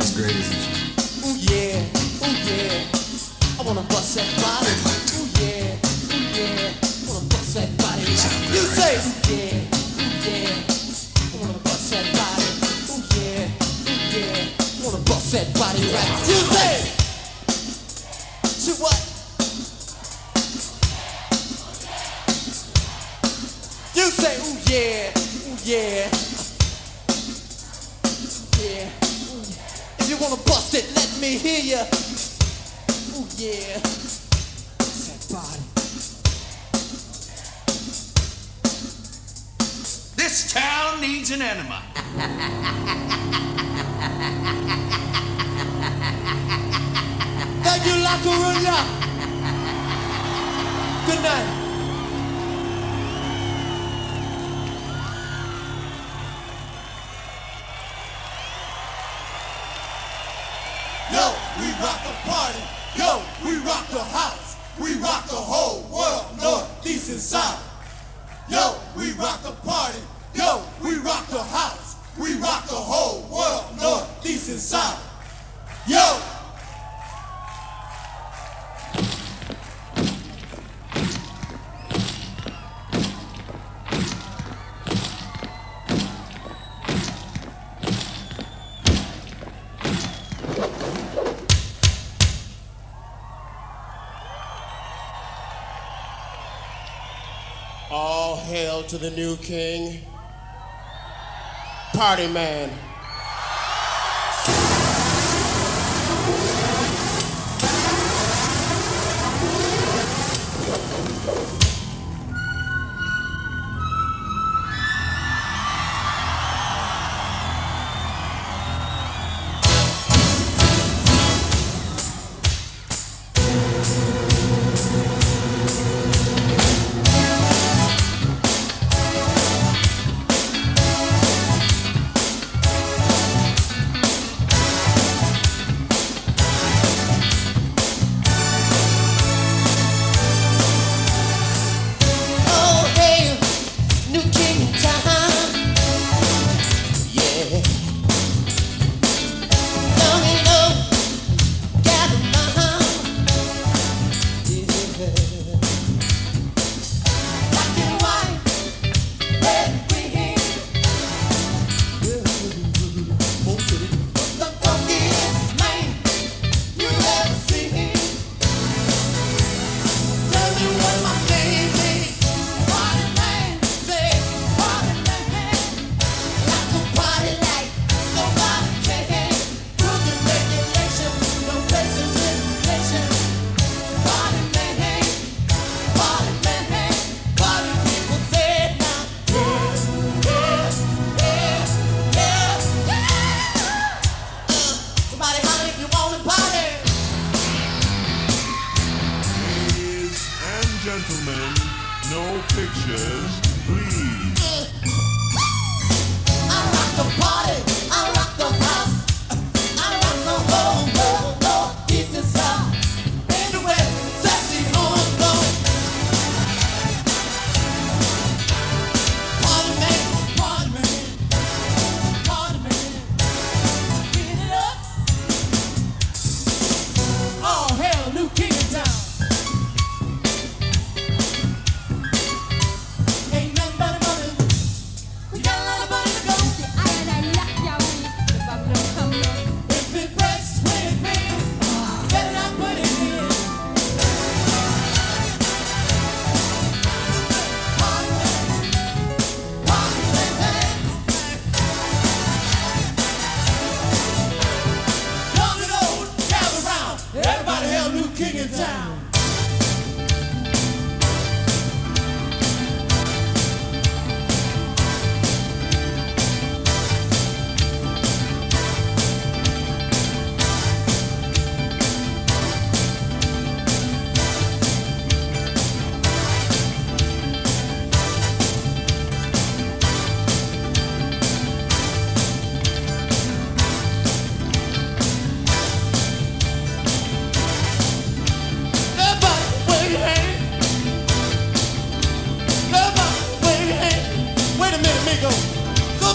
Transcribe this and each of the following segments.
as great as. Ooh yeah, ooh yeah, I wanna bust that body. Ooh yeah, ooh yeah, I wanna bust that body. You right say, ooh yeah, ooh yeah, I wanna bust that body. Ooh yeah, ooh yeah, I wanna bust that body right. You yeah. That body. This town needs an enema. Thank you, La Good night. We rock the party. Yo, we rock the house. We rock the whole world, northeast and south. to the new king, Party Man.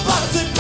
Somebody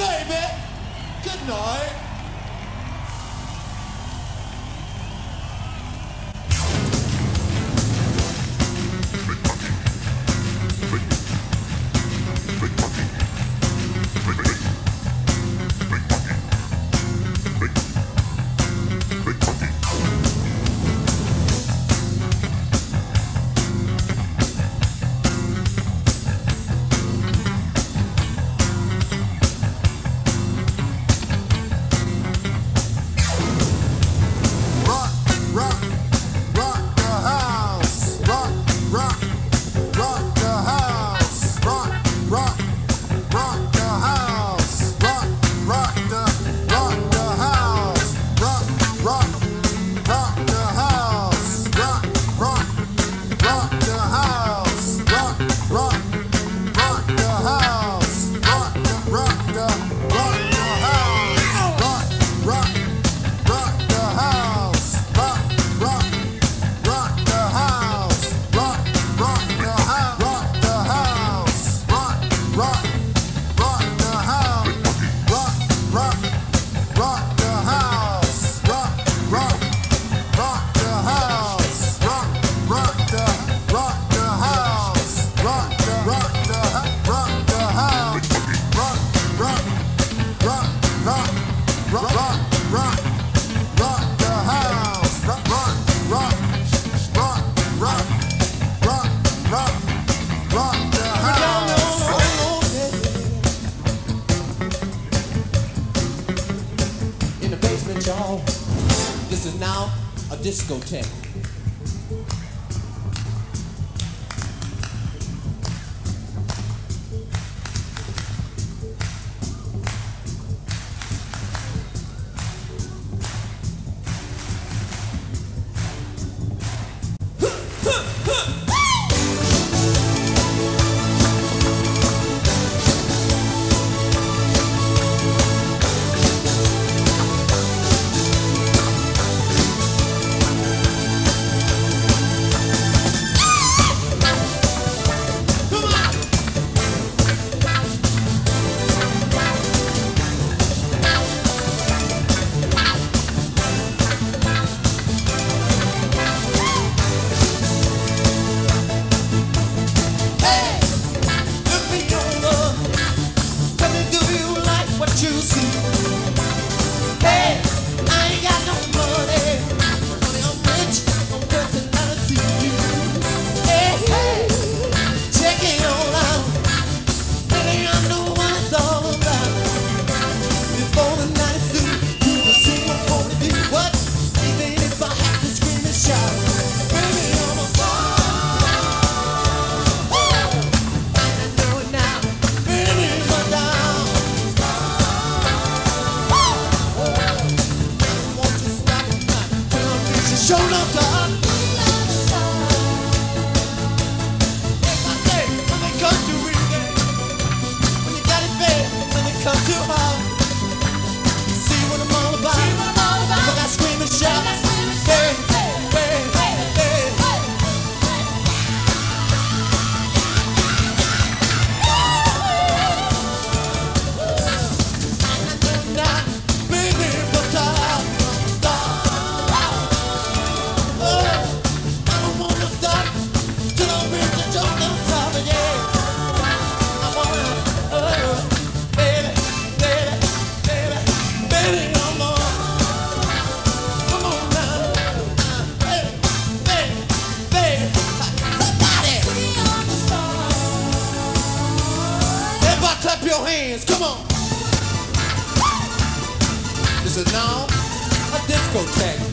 baby. Good night. y'all. This is now a discotheque. clap your hands. Come on. This is now a discotheque.